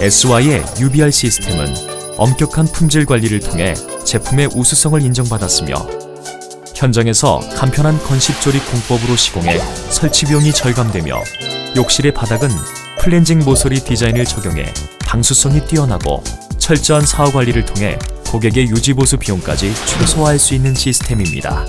SY의 UBR 시스템은 엄격한 품질 관리를 통해 제품의 우수성을 인정받았으며 현장에서 간편한 건식 조립 공법으로 시공해 설치 비용이 절감되며 욕실의 바닥은 클렌징 모서리 디자인을 적용해 방수성이 뛰어나고 철저한 사후 관리를 통해 고객의 유지보수 비용까지 최소화할 수 있는 시스템입니다.